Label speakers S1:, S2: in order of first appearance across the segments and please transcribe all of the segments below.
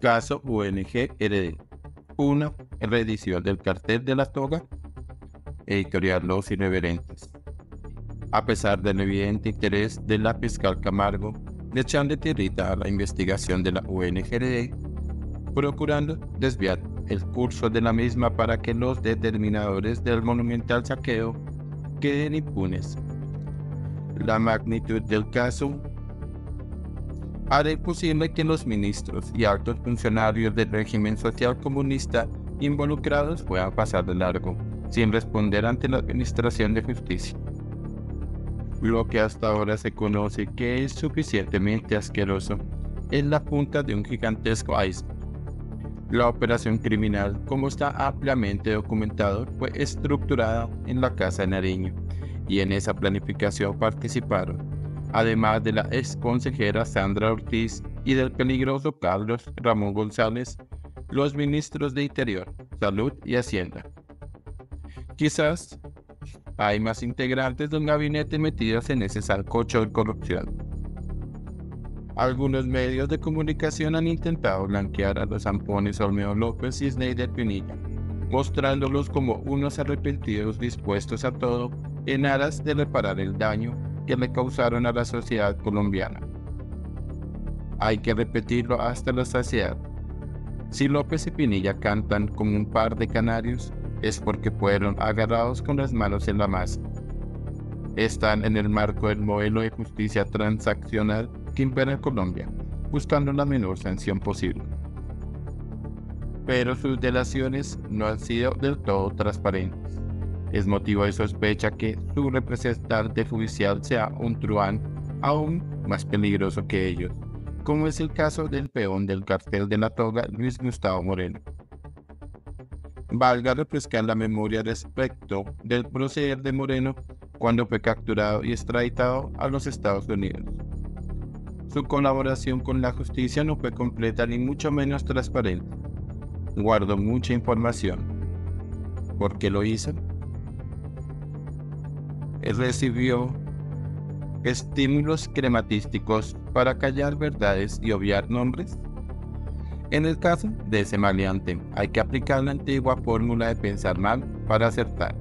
S1: Caso UNG RD. Una reedición del cartel de la toga. Editorial Los Irreverentes. A pesar del evidente interés de la fiscal Camargo de echarle tierrita a la investigación de la UNGRD, procurando desviar el curso de la misma para que los determinadores del monumental saqueo queden impunes. La magnitud del caso hará imposible que los ministros y altos funcionarios del régimen social comunista involucrados puedan pasar de largo, sin responder ante la Administración de Justicia. Lo que hasta ahora se conoce que es suficientemente asqueroso es la punta de un gigantesco iceberg. La operación criminal, como está ampliamente documentado, fue estructurada en la Casa de Nariño y en esa planificación participaron además de la ex consejera Sandra Ortiz y del peligroso Carlos Ramón González, los ministros de Interior, Salud y Hacienda. Quizás hay más integrantes del gabinete metidos en ese salcocho de corrupción. Algunos medios de comunicación han intentado blanquear a los zampones Olmeo López y Sneider Pinilla, mostrándolos como unos arrepentidos dispuestos a todo en aras de reparar el daño que le causaron a la sociedad colombiana. Hay que repetirlo hasta la saciedad. Si López y Pinilla cantan como un par de canarios, es porque fueron agarrados con las manos en la masa. Están en el marco del modelo de justicia transaccional que impera en Colombia, buscando la menor sanción posible. Pero sus delaciones no han sido del todo transparentes. Es motivo de sospecha que su representante judicial sea un truán aún más peligroso que ellos, como es el caso del peón del cartel de la toga Luis Gustavo Moreno. Valga refrescar la memoria respecto del proceder de Moreno cuando fue capturado y extraditado a los Estados Unidos. Su colaboración con la justicia no fue completa ni mucho menos transparente. Guardó mucha información. ¿Por qué lo hizo? Recibió estímulos crematísticos para callar verdades y obviar nombres? En el caso de ese maleante, hay que aplicar la antigua fórmula de pensar mal para acertar.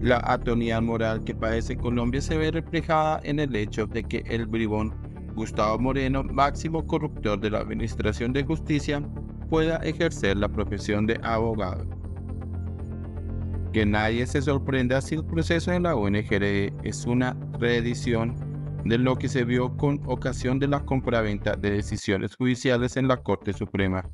S1: La atonía moral que padece Colombia se ve reflejada en el hecho de que el bribón Gustavo Moreno, máximo corruptor de la Administración de Justicia, pueda ejercer la profesión de abogado que nadie se sorprenda si el proceso en la ONG es una reedición de lo que se vio con ocasión de la compraventa de decisiones judiciales en la Corte Suprema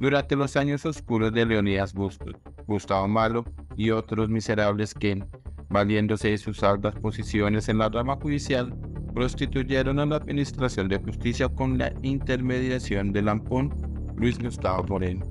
S1: durante los años oscuros de Leonidas Bustos, Gustavo Malo y otros miserables que, valiéndose de sus altas posiciones en la rama judicial, prostituyeron a la Administración de Justicia con la intermediación del lampón Luis Gustavo Moreno.